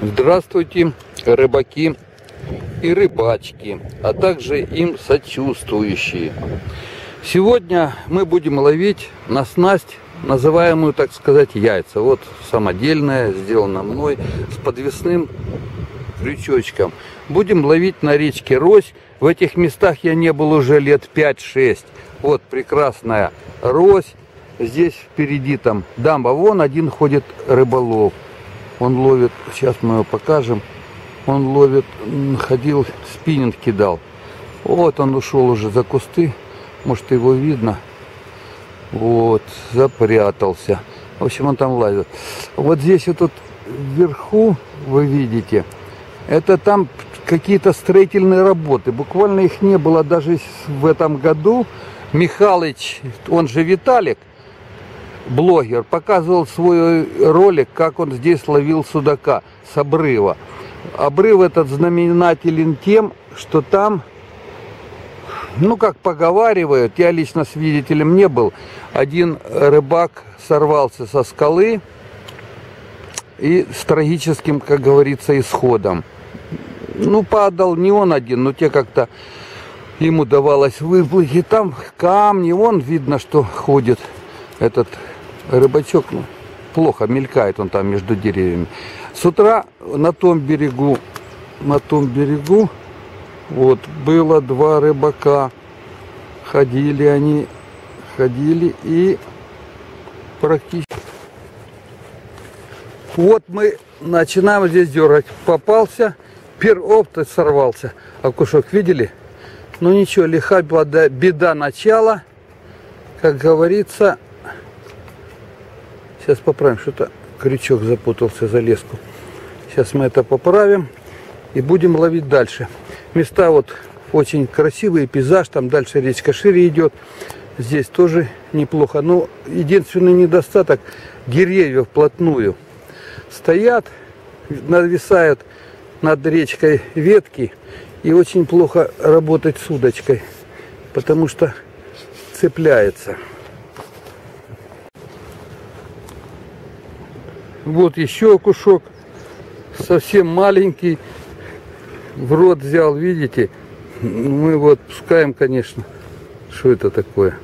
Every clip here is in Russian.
Здравствуйте, рыбаки и рыбачки, а также им сочувствующие. Сегодня мы будем ловить на снасть, называемую, так сказать, яйца. Вот самодельная, сделана мной, с подвесным крючочком. Будем ловить на речке Рось. В этих местах я не был уже лет 5-6. Вот прекрасная Рось. Здесь впереди там дамба. Вон один ходит рыболов. Он ловит, сейчас мы его покажем. Он ловит, ходил, спиннинг кидал. Вот он ушел уже за кусты. Может его видно. Вот, запрятался. В общем, он там лазит. Вот здесь вот тут вверху, вы видите, это там какие-то строительные работы. Буквально их не было даже в этом году. Михалыч, он же Виталик, блогер, показывал свой ролик, как он здесь ловил судака с обрыва. Обрыв этот знаменателен тем, что там, ну как поговаривают, я лично свидетелем не был, один рыбак сорвался со скалы и с трагическим, как говорится, исходом. Ну, падал не он один, но те как-то ему давалось выплыть. И там камни, вон видно, что ходит этот рыбачок ну, плохо мелькает он там между деревьями. С утра на том берегу, на том берегу, вот, было два рыбака. Ходили они, ходили и практически... Вот мы начинаем здесь дергать. Попался, пер опта сорвался. А кушок видели? Ну ничего, лиха беда, беда начала. Как говорится, Сейчас поправим, что-то крючок запутался за леску. Сейчас мы это поправим и будем ловить дальше. Места вот очень красивые, пейзаж, там дальше речка шире идет. Здесь тоже неплохо. Но единственный недостаток, деревья вплотную стоят, нависают над речкой ветки. И очень плохо работать с удочкой, потому что цепляется. Вот еще кушок. Совсем маленький. В рот взял, видите? Мы его отпускаем, конечно. Что это такое?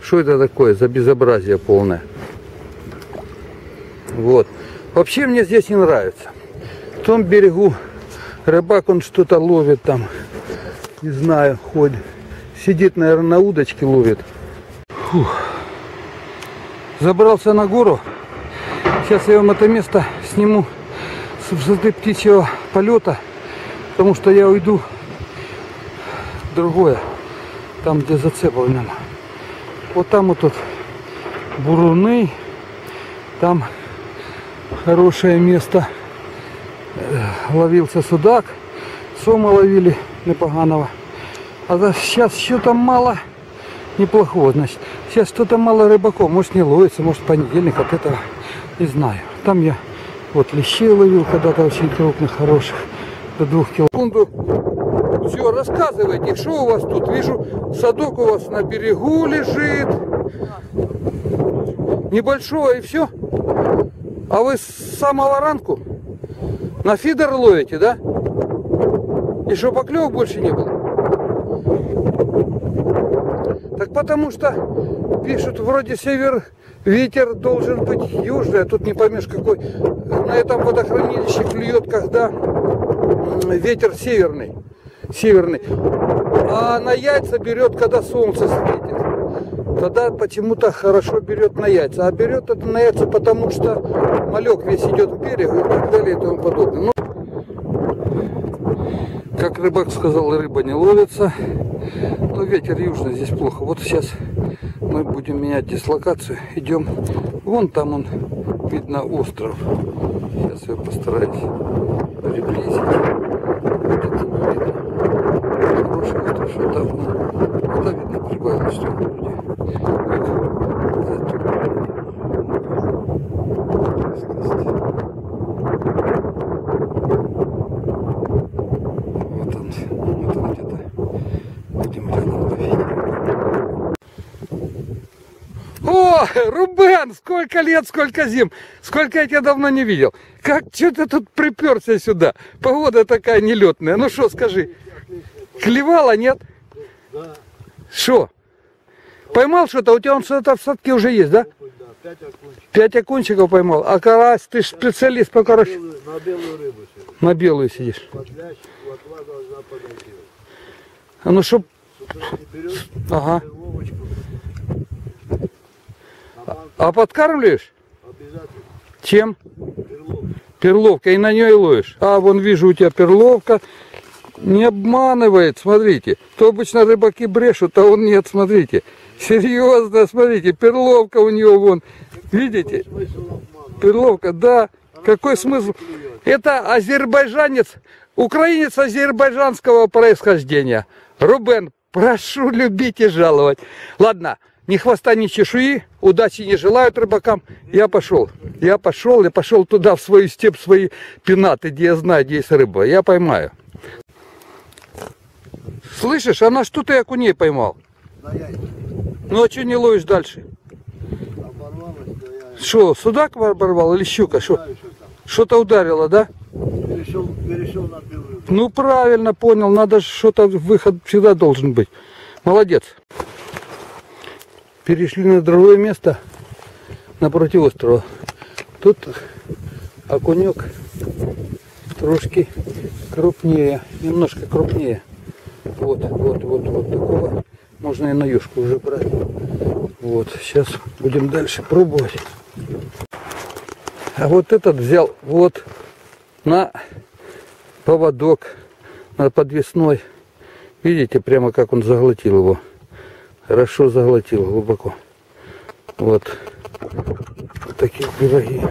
Что это такое за безобразие полное? Вот. Вообще мне здесь не нравится. В том берегу рыбак, он что-то ловит там. Не знаю, ходит. Сидит, наверное, на удочке ловит. Фух. Забрался на гору. Сейчас я вам это место сниму с высоты птичьего полета, потому что я уйду другое, там где зацеплено. Вот там вот тут буруны, там хорошее место. Э, ловился судак, сома ловили непоганого. А сейчас что-то мало неплохого, значит. Сейчас что-то мало рыбаков, может не ловится, может понедельник от этого не знаю. Там я вот лещей ловил когда-то очень крупных, хороших, до двух километров. Все, рассказывайте, что у вас тут? Вижу, садок у вас на берегу лежит. Небольшого и все. А вы с самого ранку на фидер ловите, да? И что, поклевок больше не было? Так потому что пишут, вроде север Ветер должен быть южный, а тут не поймешь какой. На этом водохранилище клюет, когда ветер северный. Северный. А на яйца берет, когда солнце светит. Тогда почему-то хорошо берет на яйца. А берет это на яйца, потому что малек весь идет к берегу и так далее и тому подобное. Ну, как рыбак сказал, рыба не ловится. Но ветер южный, здесь плохо. Вот сейчас мы будем менять дислокацию. Идем. Вон там он, видно, остров. Сейчас я постараюсь приблизить. Хороший остров, что там. Куда видно, прибавилось что вроде. Вот он, вот он где-то. Будем рядом ловить. О! Рубен, сколько лет, сколько зим, сколько я тебя давно не видел. Как, что ты тут приперся сюда? Погода такая нелетная. Ну что, скажи, клевала, нет? Да, Что? Поймал что-то? У тебя он что-то в садке уже есть, да? пять окунчиков. Пять окунчиков поймал. А карась, ты ж специалист по карась. На белую рыбу сегодня. На белую сидишь. Подлящик, лотва должна подойти. А ну чтоб... Берешь, Ага. перловочку. А подкармливаешь? обязательно Чем? перлов. Перловка. И на нее и ловишь. А, вон вижу у тебя перловка. Не обманывает, смотрите. То обычно рыбаки брешут, а он нет, смотрите. Серьезно, смотрите, перловка у него вон. Видите? Перловка, да. Какой смысл? Это азербайджанец, украинец азербайджанского происхождения. Рубен, прошу любить и жаловать. Ладно, ни хвоста, ни чешуи, удачи не желают рыбакам. Я пошел, я пошел, я пошел туда, в свою степь, в свои пенаты, где я знаю, где есть рыба. Я поймаю. Слышишь, а на что ты окуней поймал? Ну а что не ловишь дальше? Я Что, судак оборвал или щука? Что-то ударило, да? Перешел, перешел на. Ну, правильно понял, надо что-то, выход всегда должен быть. Молодец. Перешли на другое место, напротив острова. Тут окунек трошки крупнее, немножко крупнее. Вот, вот, вот, вот такого. Можно и на юшку уже брать. Вот, сейчас будем дальше пробовать. А вот этот взял вот на поводок на подвесной. Видите, прямо как он заглотил его. Хорошо заглотил глубоко. Вот. Такие пироги.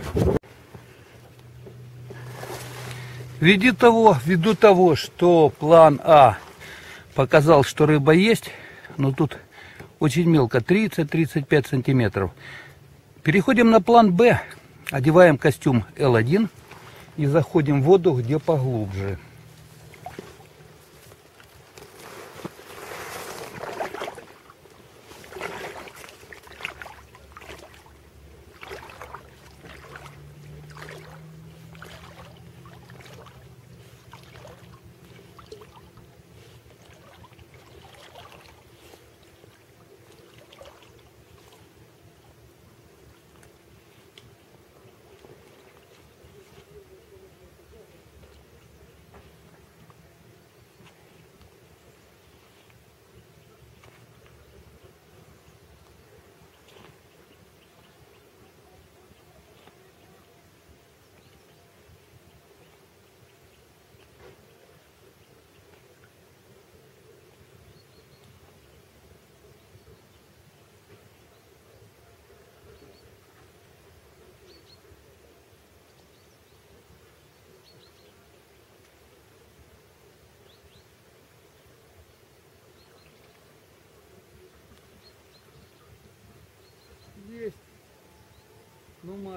Ввиду того, ввиду того, что план А показал, что рыба есть, но тут очень мелко, 30-35 сантиметров. Переходим на план Б. Одеваем костюм L1 и заходим в воду, где поглубже.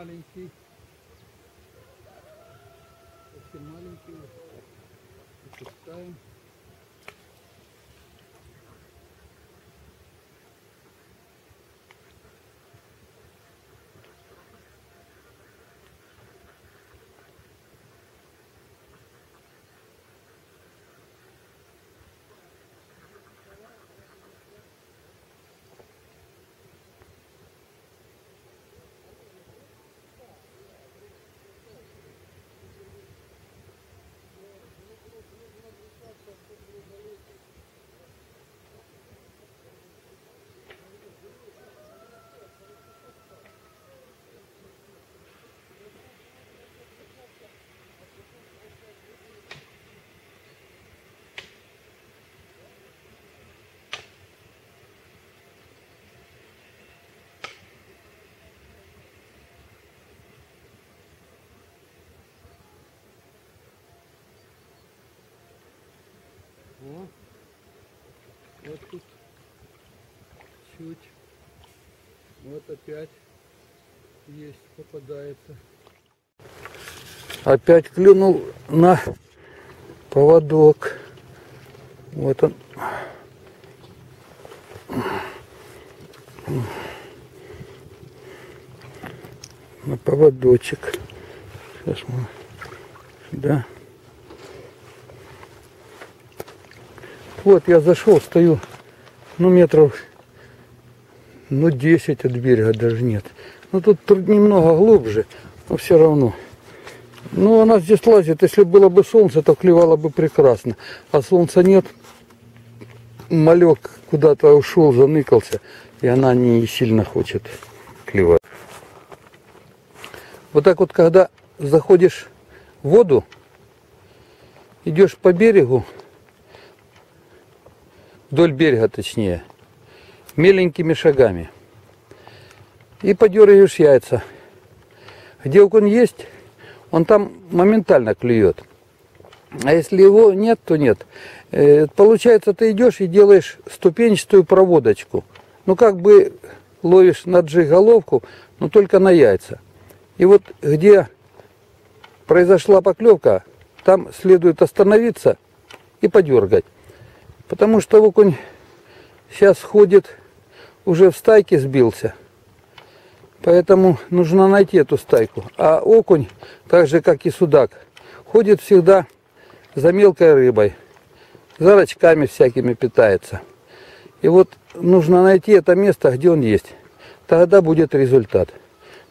Ну маленький. Совсем маленький. Опускаем. О, вот тут чуть. Вот опять есть, попадается. Опять клюнул на поводок. Вот он. поводочек. Сейчас мы сюда. Вот я зашел, стою, ну метров, ну 10 от берега даже нет. Ну тут немного глубже, но все равно. Ну она здесь лазит, если было бы солнце, то клевало бы прекрасно. А солнца нет, малек куда-то ушел, заныкался, и она не сильно хочет клевать. Вот так вот, когда заходишь в воду, идешь по берегу, вдоль берега точнее, меленькими шагами, и подергиваешь яйца. Где окунь есть, он там моментально клюет. А если его нет, то нет. Э, Получается, ты идешь и делаешь ступенчатую проводочку. Ну, как бы ловишь на джиг головку, но только на яйца. И вот где произошла поклевка, там следует остановиться и подергать. Потому что окунь сейчас ходит, уже в стайке сбился. Поэтому нужно найти эту стайку. А окунь, так же как и судак, ходит всегда за мелкой рыбой. За рачками всякими питается. И вот нужно найти это место, где он есть. Тогда будет результат.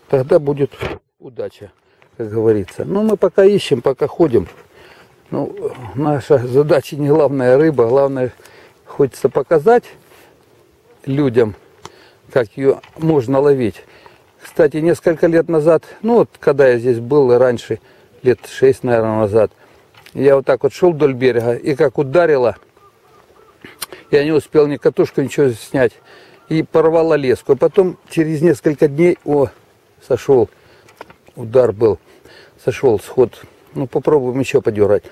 Тогда будет удача, как говорится. Но мы пока ищем, пока ходим. Ну, наша задача не главная рыба, главное хочется показать людям, как ее можно ловить. Кстати, несколько лет назад, ну вот когда я здесь был и раньше, лет шесть, наверное, назад, я вот так вот шел вдоль берега, и как ударило, я не успел ни катушку, ничего снять, и порвала леску. А потом через несколько дней, о, сошел, удар был, сошел сход. Ну, попробуем еще подергать.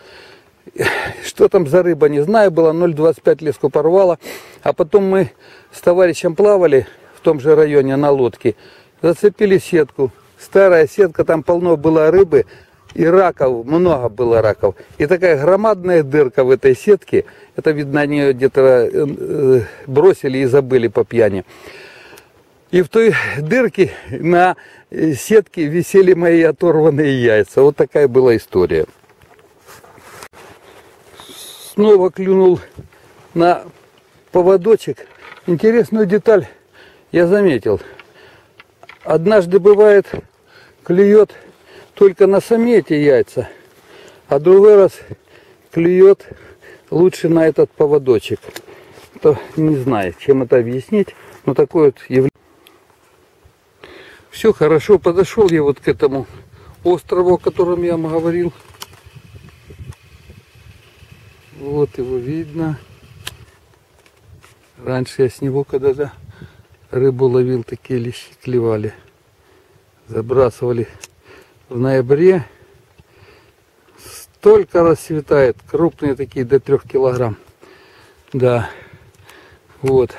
Что там за рыба, не знаю, было 0,25 леску порвала. А потом мы с товарищем плавали в том же районе на лодке, зацепили сетку. Старая сетка, там полно было рыбы, и раков, много было раков. И такая громадная дырка в этой сетке, это видно, они где-то э, э, бросили и забыли по пьяни. И в той дырке на э, сетке висели мои оторванные яйца. Вот такая была история. Снова клюнул на поводочек. Интересную деталь я заметил. Однажды бывает клюет только на самете яйца, а другой раз клюет лучше на этот поводочек. То не знаю, чем это объяснить, но такое вот явление. Все хорошо, подошел я вот к этому острову, о котором я вам говорил. Вот его видно. Раньше я с него когда-то рыбу ловил, такие лещи клевали. Забрасывали в ноябре. Столько расцветает, крупные такие, до трех килограмм. Да, вот.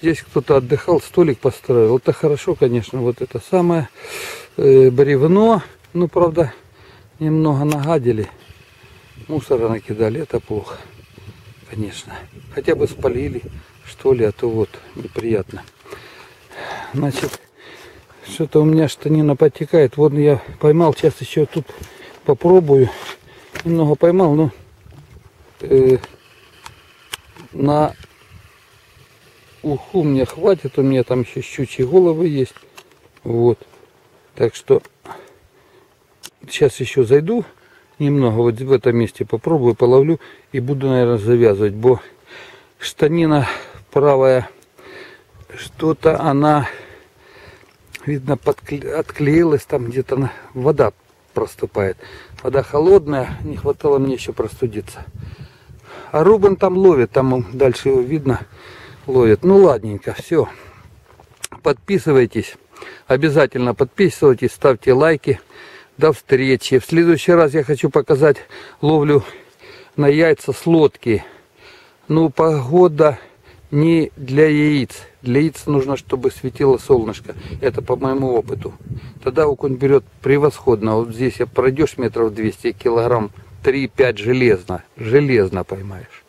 Здесь кто-то отдыхал, столик построил. Это хорошо, конечно, вот это самое э, бревно. Ну, правда, немного нагадили. Мусора накидали, это плохо, конечно. Хотя бы спалили, что ли, а то вот, неприятно. Значит, что-то у меня штанина подтекает. Вот я поймал, сейчас еще тут попробую. Немного поймал, но э, на уху мне хватит. У меня там еще щучьи головы есть. Вот. Так что сейчас еще зайду немного вот в этом месте попробую, половлю и буду, наверное, завязывать. Бо штанина правая, что-то она, видно, подкле... отклеилась, там где-то вода проступает. Вода холодная, не хватало мне еще простудиться. А Рубен там ловит, там дальше его видно, ловит. Ну ладненько, все. Подписывайтесь, обязательно подписывайтесь, ставьте лайки. До встречи. В следующий раз я хочу показать ловлю на яйца с лодки. Ну, погода не для яиц. Для яиц нужно, чтобы светило солнышко. Это по моему опыту. Тогда окунь берет превосходно. Вот здесь я пройдешь метров 200 килограмм 3-5 железно. Железно поймаешь.